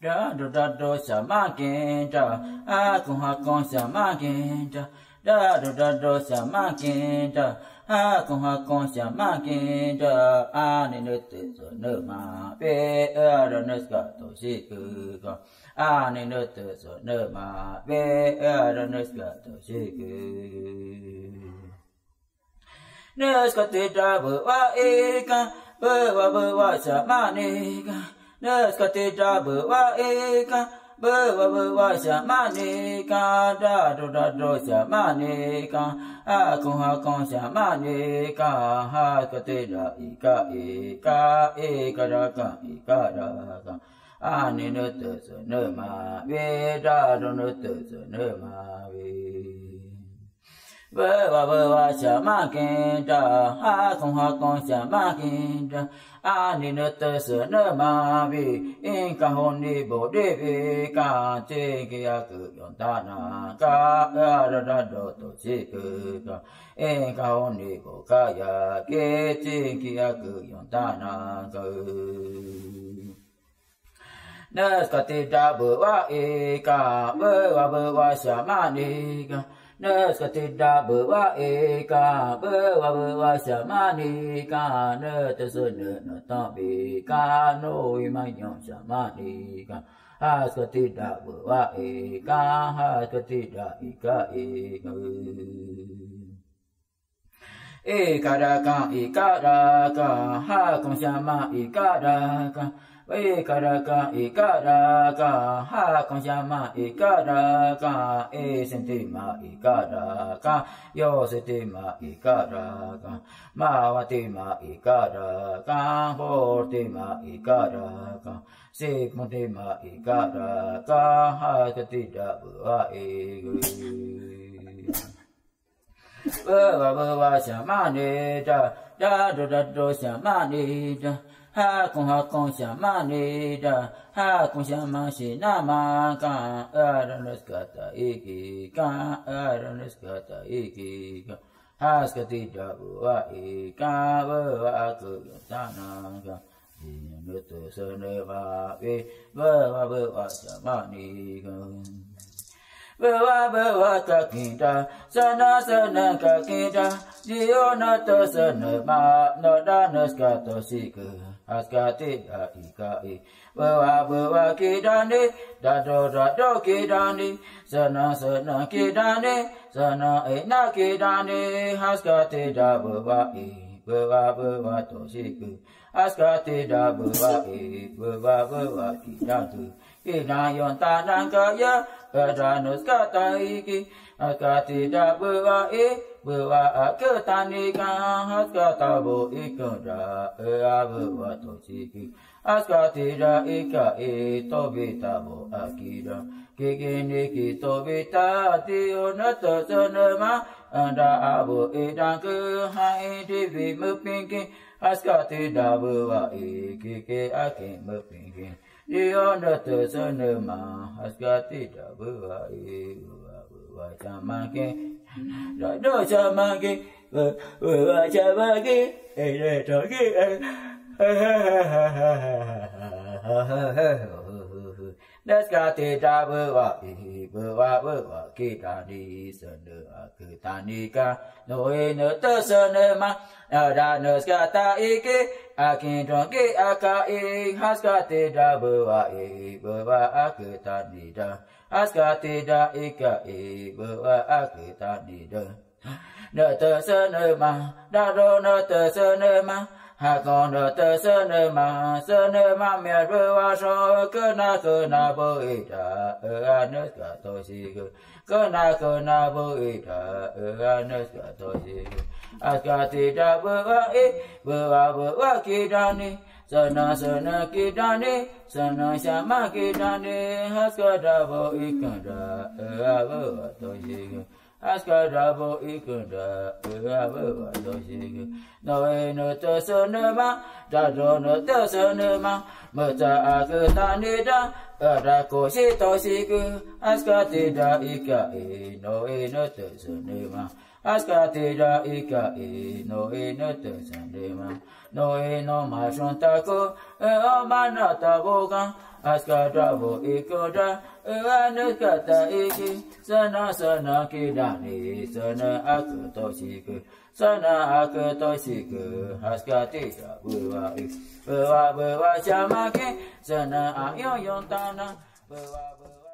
da do da do sa ma kin da. A kun ha kon sa ma kin da. Da do da do sa ma kin da. A kun ha kon sa ma kin da. A ni ne te so ne ma pe a da ne ska to si ku ko a ni ne te so ne ma pe a da ne ska to si ku. Ne ska te da bu wa e ka 布瓦布瓦夏玛尼卡，那斯卡提达布瓦 eka，布瓦布瓦夏玛尼卡，达罗达罗夏玛尼卡，啊空哈空夏玛尼卡，哈卡提达 eka，eka，eka 达卡，eka 达卡，啊尼那多则那玛维，达罗那多则那玛维。娃娃娃娃小马跟着，哈松哈松小马跟着，啊你那特色那马屁，因看红的不的皮，看这个呀个用大拿，嘎呀啦啦多多几个个，因看红的不嘎呀，给这个呀个用大拿个。那个地大不挖一个，不挖不挖小马那个。Neskatida bawa eka bawa bawa samani ka netesene netabi ka no imanyong samani ka Haskatida bawa eka haskatida ika eka Ikaraka ikaraka hakum sama ikaraka Ikaraca, Ikaraca, ha con llama, Ikaraca, es sentima, Ikaraca, yo sentima, Ikaraca, mawatima, Ikaraca, portima, Ikaraca, sigmontima, Ikaraca, ha que tira, bua, Bua, bua, shamani, da, da, da, da, shamani, da, 哈贡哈贡夏玛尼达哈贡夏玛西那玛嘎阿仁勒斯卡塔伊吉嘎阿仁勒斯卡塔伊吉嘎哈斯卡提达布瓦伊嘎布瓦格达那嘎。Nutu seneva vi bawa bawa sama ni gan bawa bawa kakinda sana sana kakinda diyo nato senema nada naskato sikah askate a ika bawa bawa ke dane da do da do ke dane sana sana ke sana e na ke dane da bawa e bawa bawa to shi askati da buwa e buwa buwa ki da tu ki na yon ta nan ka ya ka da no ska ta i ki askati da buwa e buwa a ka ta ni ka aska ta bo i ka da e a buwa to chi ki askati da i ka e to bi ta bo a ki da ki ki ni ki to bi ta ti o na to so na ma anda abu e dan ku ha e di vi mu pin ki askati dabua ikike akimbe pingin diondo tusunu ma askati dabua iwa uwa chamake do chamake uwa chamake ele toki ha ha ha ha ha ha ha ha Neska te ta vơ vạ kỳ vơ vạ vơ ta ni sơn nơ a cư ta ni ca nô e nơ tơ sơn nơ ma nơ ra nơ ta e kê a kinh tròn kê a ca e haska te ta vơ vạ e vơ vạ a cư ta ni da haska te ta e ca e vơ vạ a cư ta ni da nơ tơ sơn nơ ma da ro nơ tơ sơn nơ ma hà con đờ tơ sơ nơ mà sơ nơ mà mẹ rơ wa so cơ na cơ na bơ y ta ơ a nơ cả tôi si cơ cơ na cơ na bơ y ta ơ a nơ cả tôi si cơ a cả ti ta bơ wa y bơ wa bơ wa ki ta ni. Sana sana ki ta ni sana sama ki ta ni. Hát cơ ta bơ y cơ ta ơ a bơ tôi si cơ Aska Askarabu ikunda, uabu adoshigu. No eno tosunuma, dadono tosunuma, muta akutanida, arakoshi toshigu. Askatida ika e, no eno tosunuma. Askatida ika e, no eno tosunuma. No eno mashuntaku, e omanataboga. as ka dravo ikoda ane iki sana sana kidani sana aku tosiku sana aku tosiku as ka tida bua i bua sana ayo yon tana bua